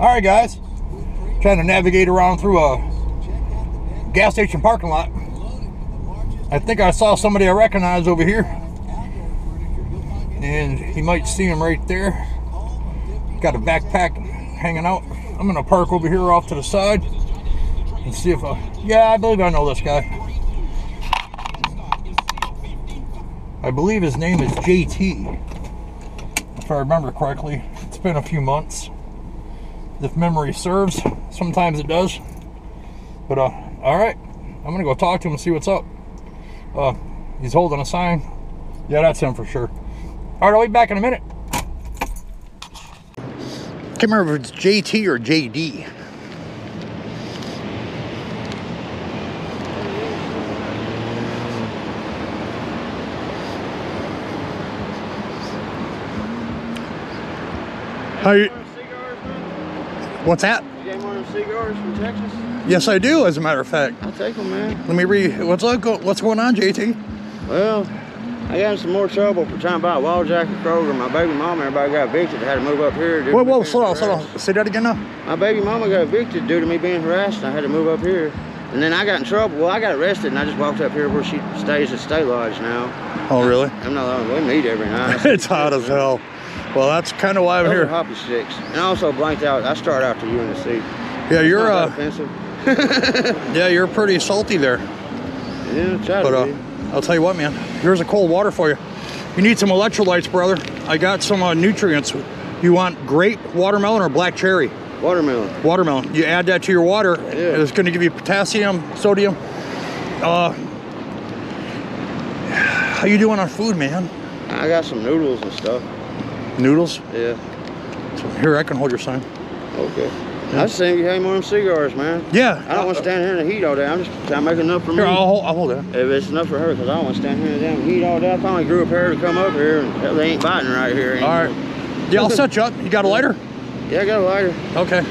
All right, guys. Trying to navigate around through a gas station parking lot. I think I saw somebody I recognize over here. And you might see him right there. Got a backpack hanging out. I'm gonna park over here off to the side and see if I, yeah, I believe I know this guy. I believe his name is JT, if I remember correctly. It's been a few months. If memory serves, sometimes it does. But, uh, all right, I'm gonna go talk to him and see what's up. Uh, he's holding a sign. Yeah, that's him for sure. All right, I'll be back in a minute. I Can't remember if it's JT or JD. How you? What's that? You got one of cigars from Texas? Yes, I do. As a matter of fact, I'll take them, man. let me read. What's up? What's going on, JT? Well, I got in some more trouble for trying to buy a wall jacket Kroger. My baby mama, everybody got evicted. I had to move up here. Whoa, whoa, slow down, slow down. Say that again now. My baby mama got evicted due to me being harassed. and I had to move up here. And then I got in trouble. Well, I got arrested and I just walked up here where she stays at State Lodge now. Oh, really? I'm not alone. We meet every night. it's hot as hell. Well, that's kind of why I'm Those here. hoppy sticks. And I also blanked out. I started out to UNC. Yeah, you're uh, offensive. yeah, you're pretty salty there. Yeah, try But uh. I'll tell you what, man. Here's a cold water for you. You need some electrolytes, brother. I got some uh, nutrients. You want grape, watermelon, or black cherry? Watermelon. Watermelon. You add that to your water. Yeah. It's going to give you potassium, sodium. Uh, how you doing on food, man? I got some noodles and stuff. Noodles. Yeah. So here, I can hold your sign. Okay. I just seen you had more them cigars, man. Yeah. I don't want to stand here in the heat all day. I'm just trying to make enough for me. Here, I'll hold, I'll hold it. If it's enough for her, because I don't want to stand here in the damn heat all day. I finally grew a pair to come up here, and they ain't biting right here. All anymore. right. Yeah, I'll set you up. You got a lighter? Yeah, I got a lighter. Okay.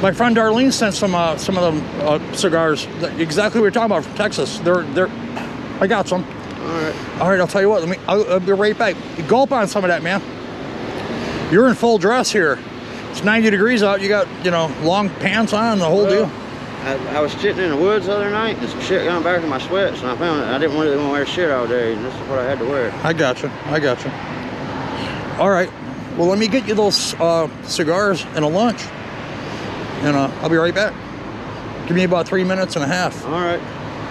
My friend Darlene sent some uh, some of them uh, cigars. that- Exactly what you're talking about from Texas. They're they're. I got some. All right. All right, I'll tell you what. Let me. I'll, I'll be right back. Gulp on some of that, man. You're in full dress here. It's 90 degrees out. You got you know long pants on, the whole Well, deal. I, I was sitting in the woods the other night, and some shit got back in my sweats, and I found I didn't really want to wear shit all day, and this is what I had to wear. I got you. I got you. All right. Well, let me get you those uh, cigars and a lunch, and uh, I'll be right back. Give me about three minutes and a half. All right.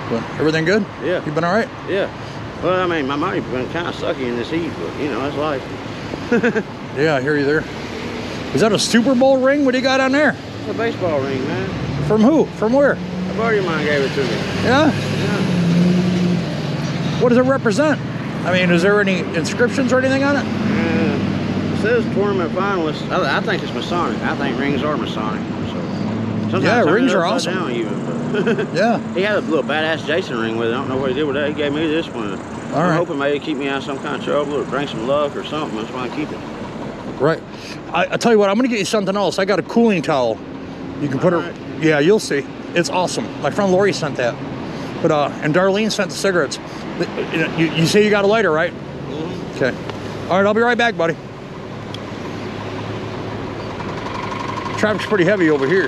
But everything good? Yeah. You been all right? Yeah. Well, I mean, my money's been kind of sucky in this heat, but you know, that's life. Yeah, I hear you there. Is that a Super Bowl ring? What do you got on there? It's a baseball ring, man. From who? From where? A buddy of mine gave it to me. Yeah. Yeah. What does it represent? I mean, is there any inscriptions or anything on it? Uh, it says tournament finalist. I, I think it's Masonic. I think rings are Masonic. So Yeah, rings are awesome. Down even, Yeah. he had a little badass Jason ring with it. I don't know what he did with that. He gave me this one. All I'm right. hoping maybe keep me out of some kind of trouble or bring some luck or something. That's why I keep it. Right. I, I tell you what, I'm gonna get you something else. I got a cooling towel. You can put All it. right. Yeah, you'll see. It's awesome. My friend Lori sent that. But uh, and Darlene sent the cigarettes. You, you, you say you got a lighter, right? Okay. All right, I'll be right back, buddy. Traffic's pretty heavy over here.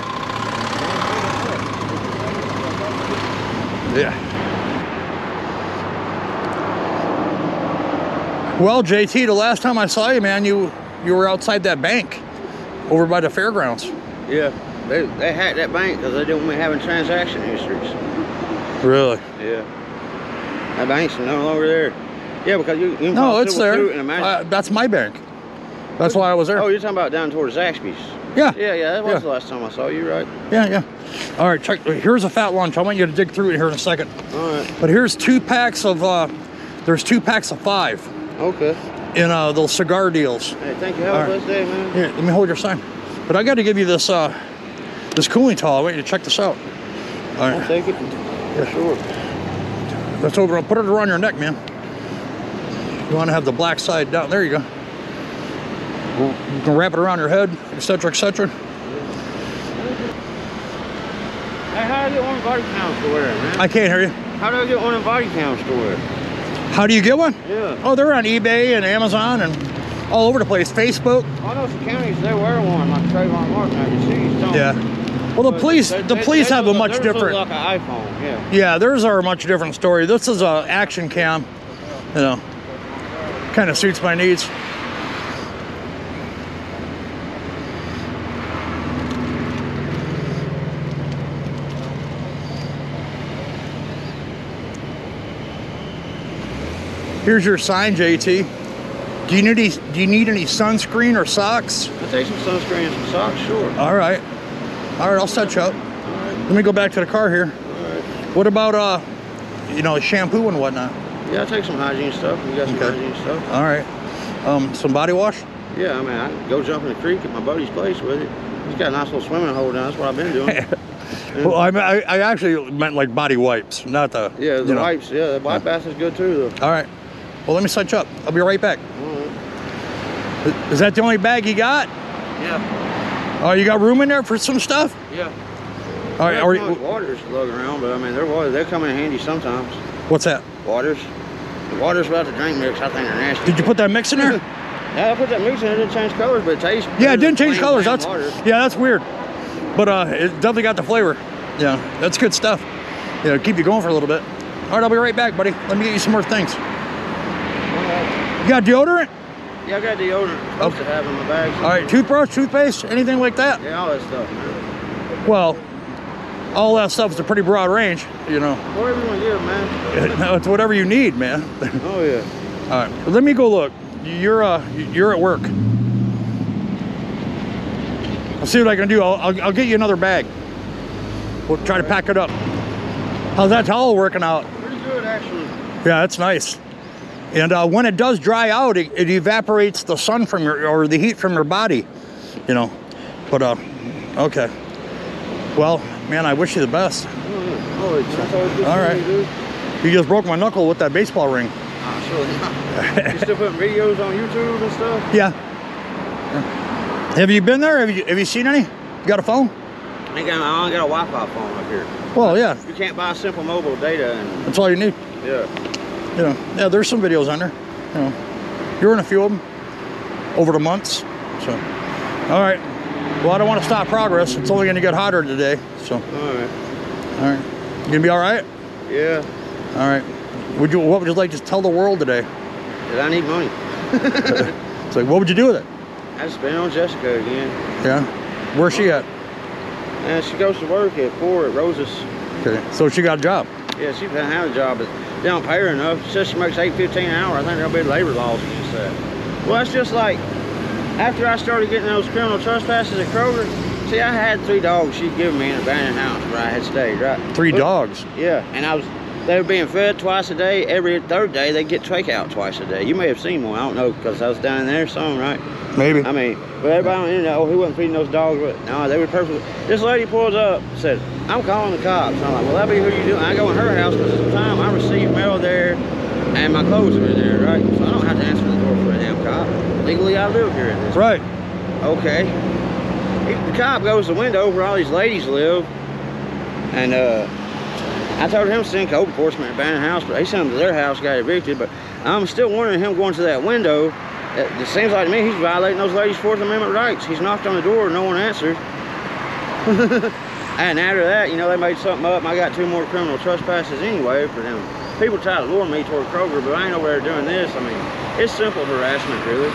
Yeah. Well, JT, the last time I saw you, man, you you were outside that bank over by the fairgrounds. Yeah. They, they hacked that bank because they didn't want me having transaction histories. Really? Yeah. That bank's no longer there. Yeah, because you, you No, it's there. Uh, that's my bank. That's why I was there. Oh, you're talking about down towards Zaxby's. yeah. Yeah, yeah, that was Yeah. the last time I saw you, right? Yeah, yeah. All right, check. Here's a fat lunch. I want you to dig through it here in a second. All right. But here's two packs of. Uh, there's two packs of five Okay. In uh, those cigar deals. Hey, thank you. Have All a right. day, man. Here, let me hold your sign. But I got to give you this uh, this cooling towel. I want you to check this out. All right. I'll take it. Yeah. Sure. that's over. I'll put it around your neck, man. You want to have the black side down. There you go. You can wrap it around your head, etc., etc. Hey, how do I get one body pounds to wear, man? I can't hear you. How do I get one body pounds to wear? How do you get one? Yeah. Oh, they're on eBay and Amazon and all over the place. Facebook. I know some counties they wear one like Trayvon Martin. I can see he's Yeah. Well, the But police, they- the they- police they have a much different. Like an iPhone, yeah. Yeah, theirs are a much different story. This is a action cam, you know, kind of suits my needs. Here's your sign, JT. Do you need any, do you need any sunscreen or socks? I take some sunscreen and some socks, sure. All right. All right, I'll set you up. Let me go back to the car here. All right. What about uh, you know, shampoo and whatnot? Yeah, I take some hygiene stuff. You got some Okay. hygiene stuff? All right. Um, some body wash. Yeah, I mean, I go jump in the creek at my buddy's place with it. He's got a nice little swimming hole down. That's what I've been doing. Well, I, I I actually meant like body wipes, not the. yeah, the you know. wipes. Yeah, the wipe bath is good too. Though. All right. Well, let me set you up. I'll be right back. Right. Is that the only bag you got? Yeah, Oh, you got room in there for some stuff? yeah. All right. Are you, waters lugging around, but I mean, they're water. They come in handy sometimes. what's that? Waters. The waters about to drink mix. I think they're nasty. Did you put that mix in there? Yeah, I put that mix in. It didn't change colors, but it tastes. yeah, it didn't change colors. That's water. yeah, that's weird. But uh, it definitely got the flavor. Yeah, that's good stuff. Yeah, keep you going for a little bit. All right, I'll be right back, buddy. Let me get you some more things. You got deodorant? Yeah, I got deodorant. I'm supposed to have in my bag. All right, toothbrush, toothpaste, anything like that? Yeah, all that stuff, man. Well, all that stuff is a pretty broad range, you know. Whatever you want to give, man. no, it's whatever you need, man. Oh yeah. All right, let me go look. You're uh, you're at work. I'll see what I can do. I'll, I'll, I'll get you another bag. We'll try to pack it up. How's that towel working out? Pretty good, actually. Yeah, that's nice. And uh, when it does dry out, it, it evaporates the sun from your or the heat from your body, you know. But uh, okay. Well, man, I wish you the best. Oh, yeah. It's, that's always good All right. You just broke my knuckle with that baseball ring. Sure. you still putting videos on YouTube and stuff? Yeah. Have you been there? Have you have you seen any? You got a phone? I got, I only got a Wi-Fi phone up here. Well, yeah. You can't buy simple mobile data, and That's all you need. yeah. You know, yeah. There's some videos on there. You know, you're in a few of them over the months. So, all right. Well, I don't want to stop progress. It's only going to get hotter today. So, all All right. right. You gonna be all right? Yeah. All right. Would you? What would you like to tell the world today? Did I need money? It's like, what would you do with it? I just spent it on Jessica again. Yeah. Where's she at? And she goes to work at four at Roses. Okay. So she got a job. Yeah, she have a job, they don't pay her enough. She says she makes eight fifteen an hour. I think there'll be labor laws against that. Well, that's just like after I started getting those criminal trespasses at Kroger. See, I had three dogs she'd given me in an abandoned house where I had stayed. Right. Three dogs. Yeah, and I was. They were being fed twice a day. Every third day, they get takeout twice a day. You may have seen one. I don't know because I was down there some, right? Maybe. I mean, but everybody on the internet, oh, he wasn't feeding those dogs. But no, they were perfect. This lady pulls up, said, "I'm calling the cops." I'm like, "Well, that be who you doing?" I go in her house because at the time I received mail there, and my clothes are in there, right? So I don't have to answer the door for a damn cop. Legally, I live here in this. Right. Okay. He- The cop goes to the window where all these ladies live, and uh, I told him to send code enforcement to the house, but he sent them to their house, got evicted. But I'm still wondering him going to that window. It, seems like to me he's violating those ladies' Fourth Amendment rights. He's knocked on the door, no one answered. and after that, you know, they made something up, and I got two more criminal trespasses anyway for them. People try to lure me toward Kroger, but I ain't over there doing this. I mean, it's simple harassment, really.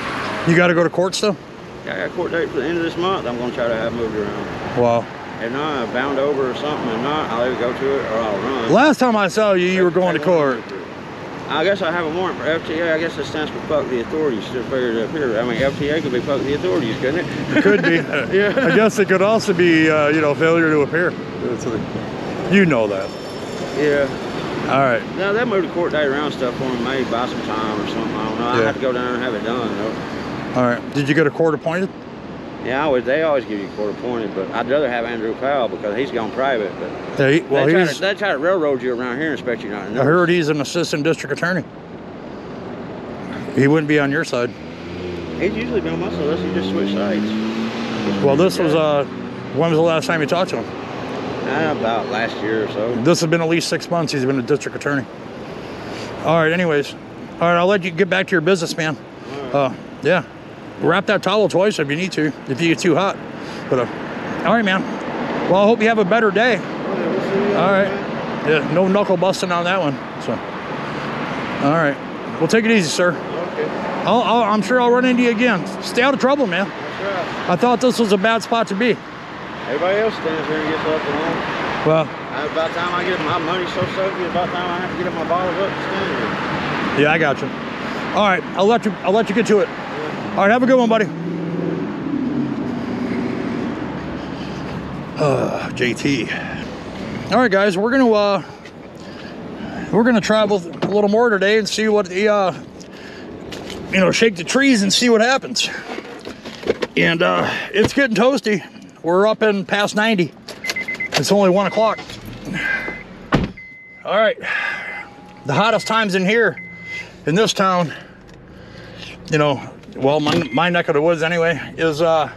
You got to go to court still? Yeah, I got a court date for the end of this month. I'm going to try to have moved around. Wow. If not, I'm bound over or something. If not, I'll either go to it or I'll run. Last time I saw you, you were going to court. I guess I have a warrant for FTA. I guess it stands for fuck the authorities. Just figured it up here. I mean, FTA could be fuck the authorities, couldn't it? It Could be. Yeah. I guess it could also be, uh, you know, failure to appear. You know that. yeah. All right. Now they moved the court date around stuff for me. Maybe buy some time or something. I don't know. I have to go down there and have it done though. All right. Did you get a court appointed? Yeah, would. They always give you court appointed, but I'd rather have Andrew Powell because he's gone private. But he, well, they, try to, they try to railroad you around here and expect you not to know. I heard he's an assistant district attorney. He wouldn't be on your side. He's usually been on my side unless he just switched sides. Well, this was, uh, when was the last time you talked to him? Uh, about last year or so. This has been at least six months. He's been a district attorney. All right. Anyways, all right. I'll let you get back to your business, man. Uh, yeah. Wrap that towel twice if you need to, if you get too hot. But uh, all right, man. Well, I hope you have a better day. All right. Yeah, no knuckle busting on that one. So, all right. Well, take it easy, sir. Okay. I'll, I'll, I'm sure I'll run into you again. Stay out of trouble, man. Right. I thought this was a bad spot to be. Everybody else stands here and gets left alone. Well, Uh, About time I get my money so soaked, it's about time I have to get my bottles up and stand here. yeah, I got you. All right, I'll let you. I'll let you get to it. All right, have a good one, buddy. Uh, JT. All right, guys, we're gonna uh, we're gonna travel a little more today and see what the uh, you know, shake the trees and see what happens. And uh, it's getting toasty. We're up in past 90. It's only one o'clock. All right, the hottest times in here, in this town, you know, well, my, my neck of the woods anyway, is uh,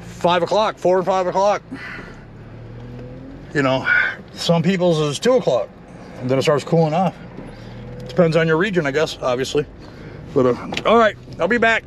five o'clock, four and five o'clock. You know, some people's is two o'clock, then it starts cooling off. Depends on your region, I guess, obviously. But uh, all right, I'll be back.